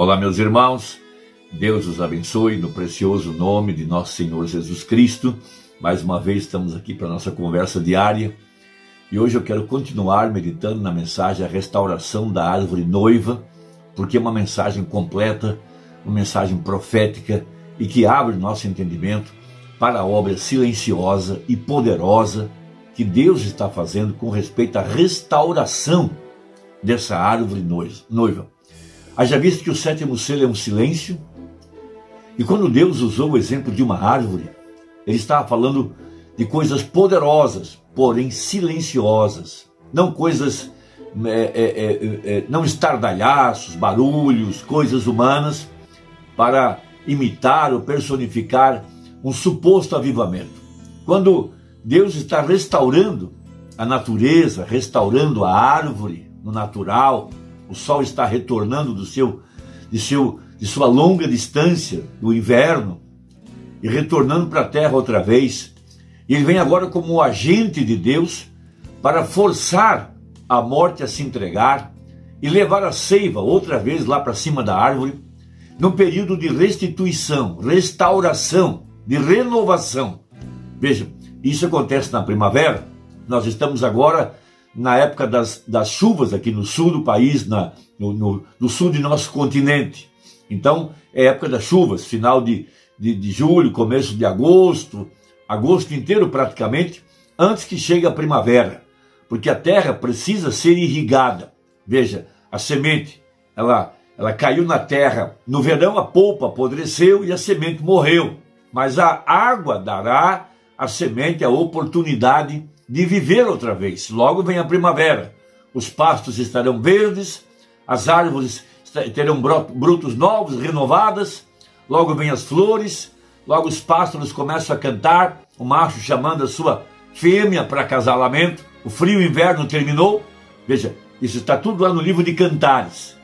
Olá, meus irmãos. Deus os abençoe no precioso nome de nosso Senhor Jesus Cristo. Mais uma vez estamos aqui para nossa conversa diária. E hoje eu quero continuar meditando na mensagem A Restauração da Árvore Noiva, porque é uma mensagem completa, uma mensagem profética e que abre nosso entendimento para a obra silenciosa e poderosa que Deus está fazendo com respeito à restauração dessa árvore noiva. Haja visto que o sétimo selo é um silêncio, e quando Deus usou o exemplo de uma árvore, ele estava falando de coisas poderosas, porém silenciosas, não coisas, é, é, é, é não estardalhaços, barulhos, coisas humanas, para imitar ou personificar um suposto avivamento. Quando Deus está restaurando a natureza, restaurando a árvore no natural. O sol está retornando do seu, de, seu, de sua longa distância do inverno e retornando para a terra outra vez. Ele vem agora como um agente de Deus para forçar a morte a se entregar e levar a seiva outra vez lá para cima da árvore, num período de restituição, restauração, de renovação. Veja, isso acontece na primavera. Nós estamos agora na época das, das chuvas aqui no sul do país, na, no, no, no, sul de nosso continente. Então, é época das chuvas, final de, de, de julho, começo de agosto, agosto inteiro praticamente, antes que chegue a primavera. Porque a terra precisa ser irrigada. Veja, a semente, ela, ela caiu na terra. No verão, a polpa apodreceu e a semente morreu. Mas a água dará a semente a oportunidade de viver outra vez. Logo vem a primavera, os pastos estarão verdes, as árvores terão brutos novos, renovadas, logo vem as flores, logo os pássaros começam a cantar, o macho chamando a sua fêmea para acasalamento, o frio inverno terminou. Veja, isso está tudo lá no livro de Cantares.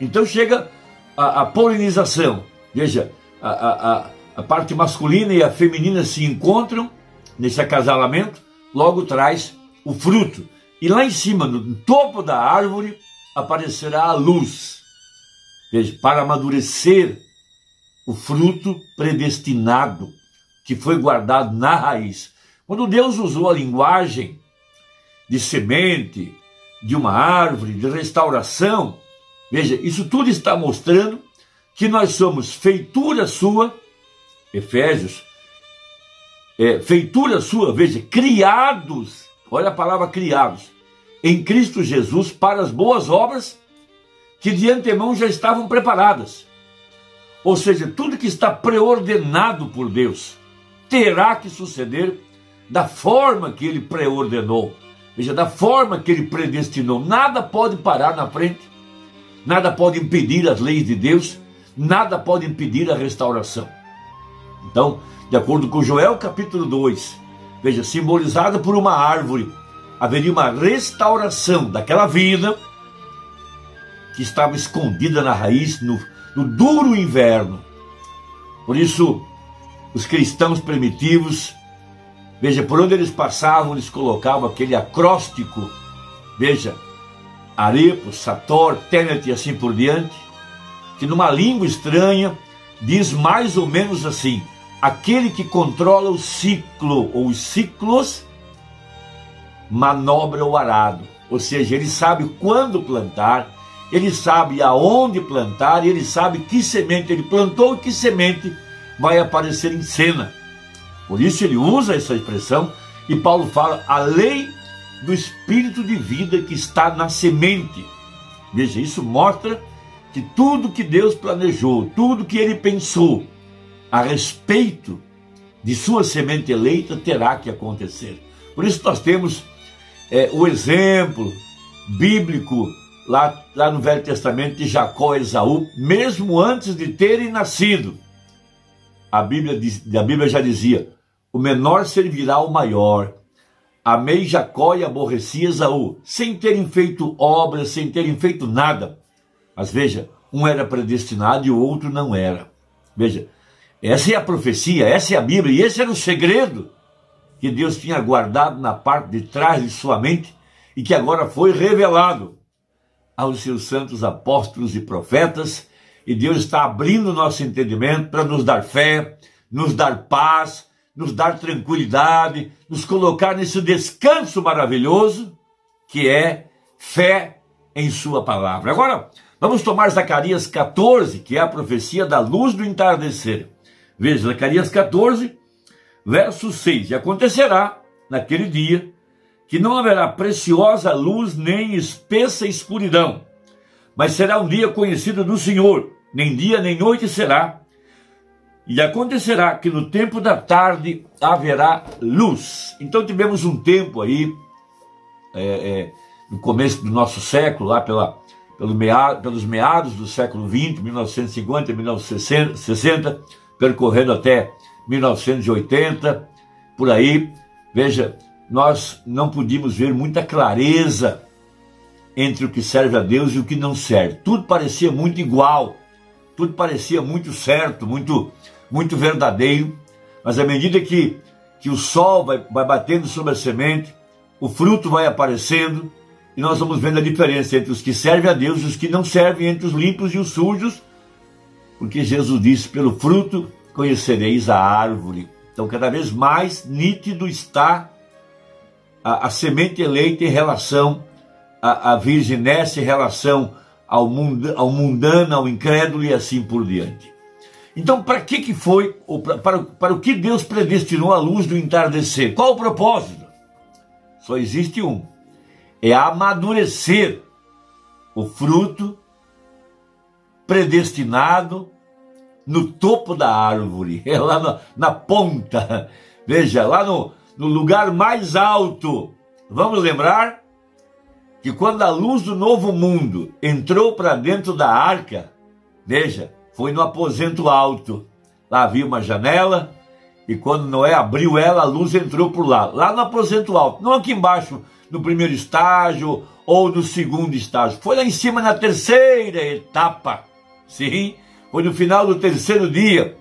Então chega a, a polinização. Veja, a, a, a parte masculina e a feminina se encontram nesse acasalamento, logo traz o fruto. E lá em cima, no topo da árvore, aparecerá a luz. Veja, para amadurecer o fruto predestinado que foi guardado na raiz. Quando Deus usou a linguagem de semente, de uma árvore, de restauração, veja, isso tudo está mostrando que nós somos feitura sua, Efésios é, feitura sua, veja, criados, olha a palavra criados, em Cristo Jesus para as boas obras que de antemão já estavam preparadas. Ou seja, tudo que está preordenado por Deus terá que suceder da forma que ele preordenou. Veja, da forma que ele predestinou. Nada pode parar na frente, nada pode impedir as leis de Deus, nada pode impedir a restauração. Então, de acordo com Joel capítulo 2, veja, simbolizada por uma árvore, haveria uma restauração daquela vida que estava escondida na raiz no, no duro inverno. Por isso, os cristãos primitivos, veja, por onde eles passavam, eles colocavam aquele acróstico, veja, Arepo, Sator, Tenet e assim por diante, que numa língua estranha diz mais ou menos assim: aquele que controla o ciclo ou os ciclos manobra o arado, ou seja, ele sabe quando plantar, ele sabe aonde plantar, ele sabe que semente ele plantou e que semente vai aparecer em cena. Por isso ele usa essa expressão e Paulo fala a lei do espírito de vida que está na semente. Veja, isso mostra que tudo que Deus planejou, tudo que ele pensou, a respeito de sua semente eleita terá que acontecer. Por isso nós temos é, o exemplo bíblico lá, lá no Velho Testamento de Jacó e Esaú, mesmo antes de terem nascido. A Bíblia, diz, a Bíblia já dizia: o menor servirá ao maior. Amei Jacó e aborreci Esaú, sem terem feito obras, sem terem feito nada. Mas veja, um era predestinado e o outro não era. Veja, essa é a profecia, essa é a Bíblia, e esse era o segredo que Deus tinha guardado na parte de trás de sua mente e que agora foi revelado aos seus santos apóstolos e profetas e Deus está abrindo nosso entendimento para nos dar fé, nos dar paz, nos dar tranquilidade, nos colocar nesse descanso maravilhoso que é fé em Sua palavra. Agora, vamos tomar Zacarias 14, que é a profecia da luz do entardecer. Veja, Zacarias 14, verso 6. E acontecerá naquele dia que não haverá preciosa luz nem espessa escuridão, mas será um dia conhecido do Senhor, nem dia nem noite será. E acontecerá que no tempo da tarde haverá luz. Então tivemos um tempo aí, é, é, no começo do nosso século, lá pela, pelo meado, pelos meados do século XX, 1950, 1960, percorrendo até 1980, por aí. Veja, nós não podíamos ver muita clareza entre o que serve a Deus e o que não serve. Tudo parecia muito igual, tudo parecia muito certo, muito, muito verdadeiro, mas à medida que, que o sol vai, vai batendo sobre a semente, o fruto vai aparecendo, e nós vamos vendo a diferença entre os que servem a Deus e os que não servem, entre os limpos e os sujos, porque Jesus disse: pelo fruto conhecereis a árvore. Então, cada vez mais nítido está a, a semente eleita em relação à, à virginessa, em relação ao, mund, ao mundano, ao incrédulo e assim por diante. Então, para que, que foi, para, para, para o que Deus predestinou a luz do entardecer? Qual o propósito? Só existe um: é amadurecer o fruto predestinado no topo da árvore, é lá na, na ponta. Veja, lá no, no lugar mais alto. Vamos lembrar que quando a luz do novo mundo entrou para dentro da arca, veja, foi no aposento alto. Lá havia uma janela e quando Noé abriu ela, a luz entrou por lá, lá no aposento alto, não aqui embaixo no primeiro estágio ou no segundo estágio, foi lá em cima na terceira etapa. Sim, foi no final do terceiro dia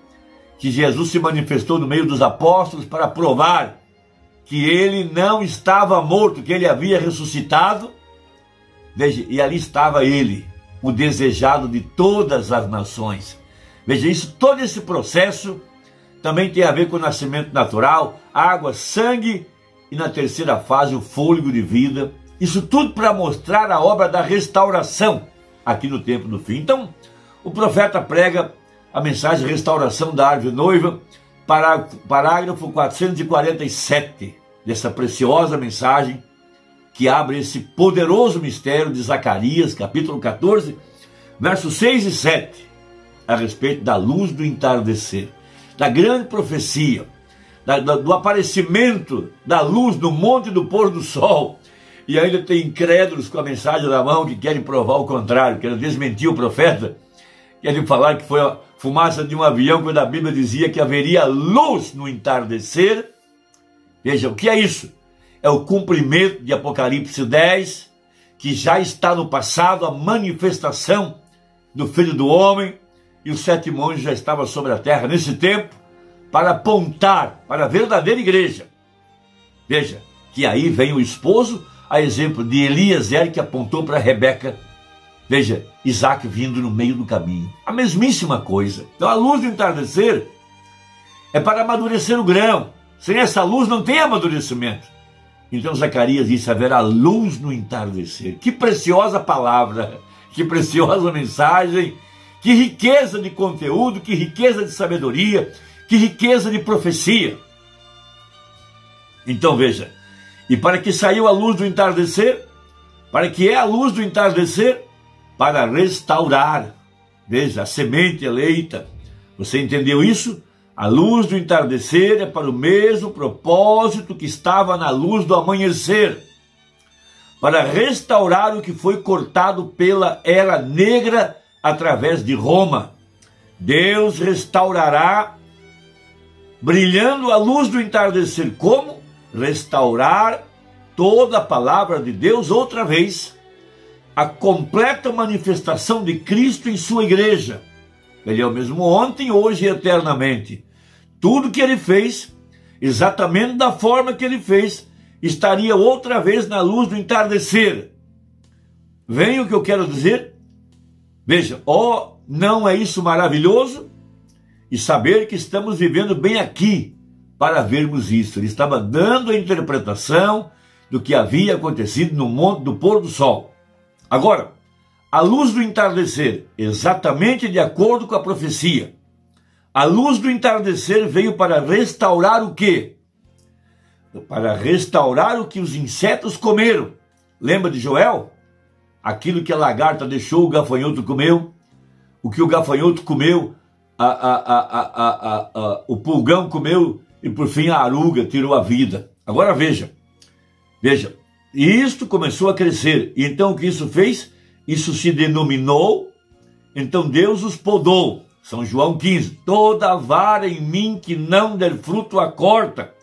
que Jesus se manifestou no meio dos apóstolos para provar que ele não estava morto, que ele havia ressuscitado. Veja, e ali estava ele, o desejado de todas as nações. Veja, isso, todo esse processo também tem a ver com o nascimento natural, água, sangue e na terceira fase o fôlego de vida. Isso tudo para mostrar a obra da restauração aqui no tempo do fim. Então, o profeta prega a mensagem de restauração da árvore noiva, parágrafo 447 dessa preciosa mensagem que abre esse poderoso mistério de Zacarias, capítulo 14, versos 6 e 7, a respeito da luz do entardecer, da grande profecia, da, da, do aparecimento da luz no monte do pôr do sol. E ainda tem incrédulos com a mensagem na mão que querem provar o contrário, querem desmentir o profeta, querem falar que foi a fumaça de um avião, quando a Bíblia dizia que haveria luz no entardecer Veja, o que é isso? É o cumprimento de Apocalipse 10, que já está no passado, a manifestação do Filho do Homem, e os sete monges já estavam sobre a terra nesse tempo, para apontar para a verdadeira igreja. Veja, que aí vem o esposo, a exemplo de Eliezer, que apontou para Rebeca. Veja, Isaac vindo no meio do caminho. A mesmíssima coisa. Então a luz do entardecer é para amadurecer o grão, sem essa luz não tem amadurecimento. Então Zacarias disse: haverá luz no entardecer. Que preciosa palavra, que preciosa mensagem, que riqueza de conteúdo, que riqueza de sabedoria, que riqueza de profecia. Então veja, e para que saiu a luz do entardecer, para que é a luz do entardecer, para restaurar. Veja, a semente eleita. Você entendeu isso? A luz do entardecer é para o mesmo propósito que estava na luz do amanhecer para restaurar o que foi cortado pela era negra através de Roma. Deus restaurará, brilhando a luz do entardecer. Como? Restaurar toda a palavra de Deus outra vez. A completa manifestação de Cristo em sua igreja. Ele é o mesmo ontem, hoje e eternamente. Tudo que ele fez, exatamente da forma que ele fez, estaria outra vez na luz do entardecer. Vem o que eu quero dizer? Veja, ó Não é isso maravilhoso? E saber que estamos vivendo bem aqui para vermos isso. Ele estava dando a interpretação do que havia acontecido no monte do pôr do sol. Agora, a luz do entardecer, exatamente de acordo com a profecia, a luz do entardecer veio para restaurar o quê? Para restaurar o que os insetos comeram. Lembra de Joel? Aquilo que a lagarta deixou, o gafanhoto comeu. O que o gafanhoto comeu, a, a, a, o pulgão comeu e por fim a aruga tirou a vida. Agora veja, veja, isto começou a crescer. E então o que isso fez? Isso se denominou, então Deus os podou. São João 15. Toda vara em mim que não der fruto a corta.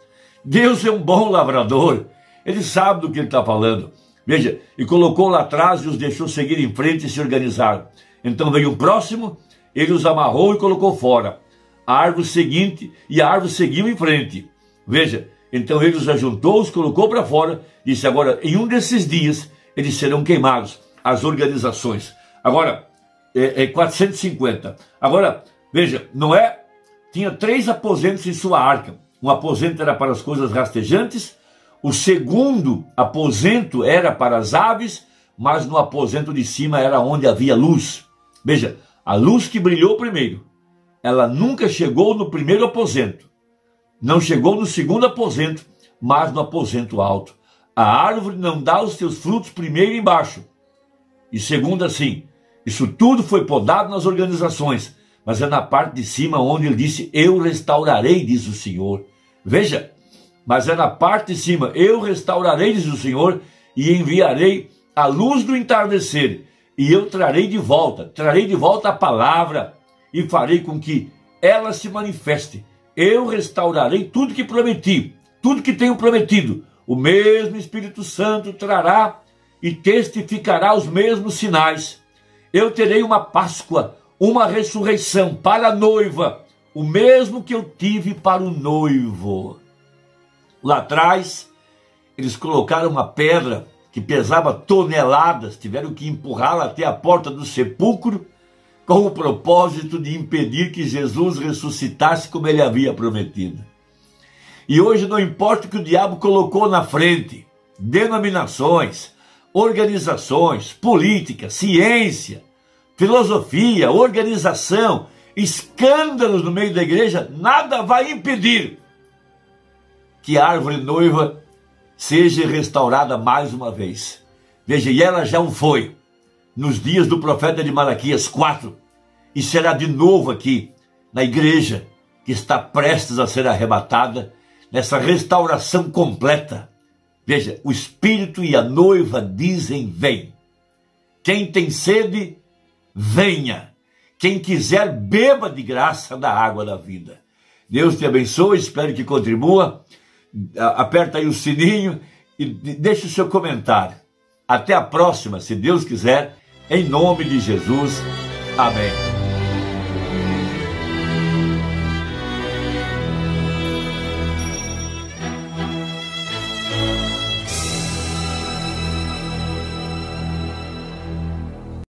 Deus é um bom lavrador. Ele sabe do que ele está falando. Veja, e colocou lá atrás e os deixou seguir em frente e se organizar. Então veio o próximo, ele os amarrou e colocou fora. A árvore seguinte e a árvore seguiu em frente. Veja, então ele os ajuntou, os colocou para fora, disse agora, em um desses dias, eles serão queimados, as organizações. Agora, é, é 450. Agora, veja, Noé tinha três aposentos em sua arca. Um aposento era para as coisas rastejantes, o segundo aposento era para as aves, mas no aposento de cima era onde havia luz. Veja, a luz que brilhou primeiro, ela nunca chegou no primeiro aposento, não chegou no segundo aposento, mas no aposento alto. A árvore não dá os seus frutos primeiro embaixo. E segundo assim, isso tudo foi podado nas organizações, mas é na parte de cima onde ele disse: Eu restaurarei, diz o Senhor. Veja, mas é na parte de cima: Eu restaurarei, diz o Senhor, e enviarei a luz do entardecer, e eu trarei de volta, trarei de volta a palavra, e farei com que ela se manifeste. Eu restaurarei tudo que prometi, tudo que tenho prometido. O mesmo Espírito Santo trará e testificará os mesmos sinais eu terei uma Páscoa, uma ressurreição para a noiva, o mesmo que eu tive para o noivo. Lá atrás, eles colocaram uma pedra que pesava toneladas, tiveram que empurrá-la até a porta do sepulcro, com o propósito de impedir que Jesus ressuscitasse como ele havia prometido. E hoje não importa o que o diabo colocou na frente, denominações, organizações, política, ciência, filosofia, organização, escândalos no meio da igreja, nada vai impedir que a árvore noiva seja restaurada mais uma vez. Veja, e ela já o foi nos dias do profeta de Malaquias 4, e será de novo aqui na igreja que está prestes a ser arrebatada, nessa restauração completa. Veja, o Espírito e a noiva dizem: Vem. Quem tem sede, venha. Quem quiser, beba de graça da água da vida. Deus te abençoe, espero que contribua. Aperta aí o sininho e deixe o seu comentário. Até a próxima, se Deus quiser, em nome de Jesus. Amém.